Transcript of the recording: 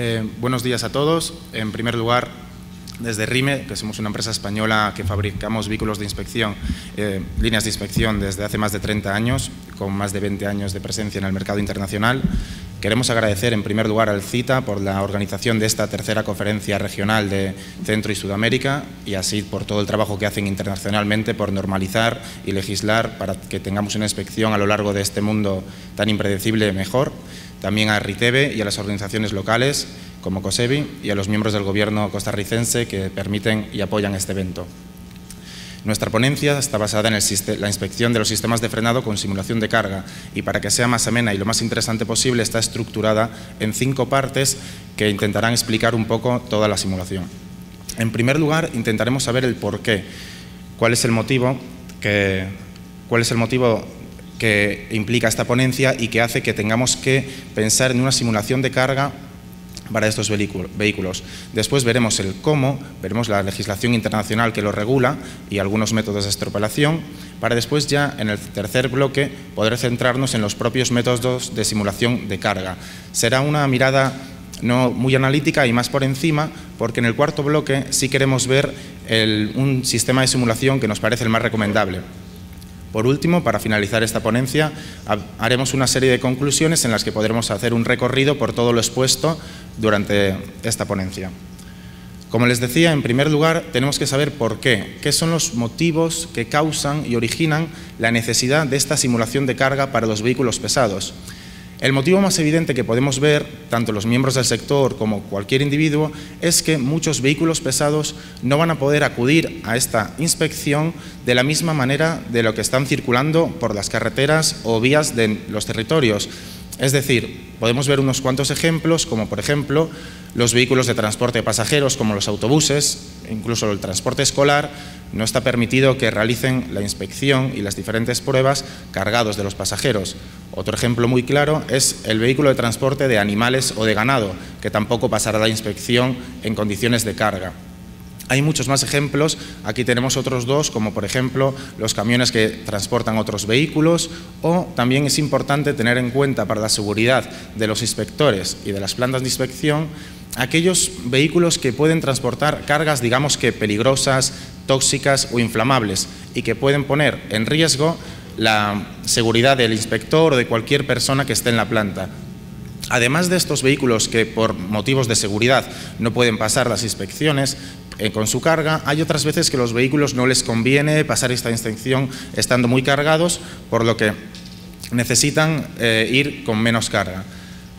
Eh, buenos días a todos. En primer lugar, desde RIME, que somos una empresa española que fabricamos vehículos de inspección, eh, líneas de inspección desde hace más de 30 años, con más de 20 años de presencia en el mercado internacional. Queremos agradecer en primer lugar al CITA por la organización de esta tercera conferencia regional de Centro y Sudamérica y así por todo el trabajo que hacen internacionalmente por normalizar y legislar para que tengamos una inspección a lo largo de este mundo tan impredecible mejor. También a RITEVE y a las organizaciones locales como COSEBI y a los miembros del Gobierno costarricense que permiten y apoyan este evento. Nuestra ponencia está basada en la inspección de los sistemas de frenado con simulación de carga y para que sea más amena y lo más interesante posible está estructurada en cinco partes que intentarán explicar un poco toda la simulación. En primer lugar, intentaremos saber el por qué, cuál es el motivo que, cuál es el motivo que implica esta ponencia y que hace que tengamos que pensar en una simulación de carga para estos vehículos. Después veremos el cómo, veremos la legislación internacional que lo regula y algunos métodos de estropelación, para después ya en el tercer bloque poder centrarnos en los propios métodos de simulación de carga. Será una mirada no muy analítica y más por encima, porque en el cuarto bloque sí queremos ver un sistema de simulación que nos parece el más recomendable. Por último, para finalizar esta ponencia, haremos una serie de conclusiones en las que podremos hacer un recorrido por todo lo expuesto durante esta ponencia. Como les decía, en primer lugar, tenemos que saber por qué, qué son los motivos que causan y originan la necesidad de esta simulación de carga para los vehículos pesados. El motivo más evidente que podemos ver, tanto los miembros del sector como cualquier individuo, es que muchos vehículos pesados no van a poder acudir a esta inspección de la misma manera de lo que están circulando por las carreteras o vías de los territorios. Es decir, podemos ver unos cuantos ejemplos, como por ejemplo los vehículos de transporte de pasajeros, como los autobuses, incluso el transporte escolar, no está permitido que realicen la inspección y las diferentes pruebas cargados de los pasajeros. Otro ejemplo muy claro es el vehículo de transporte de animales o de ganado, que tampoco pasará la inspección en condiciones de carga. Hay muchos más ejemplos, aquí tenemos otros dos, como por ejemplo los camiones que transportan otros vehículos o también es importante tener en cuenta para la seguridad de los inspectores y de las plantas de inspección aquellos vehículos que pueden transportar cargas, digamos que peligrosas, tóxicas o inflamables y que pueden poner en riesgo la seguridad del inspector o de cualquier persona que esté en la planta. Además de estos vehículos que por motivos de seguridad no pueden pasar las inspecciones con su carga, hay otras veces que los vehículos no les conviene pasar esta inspección estando muy cargados, por lo que necesitan eh, ir con menos carga.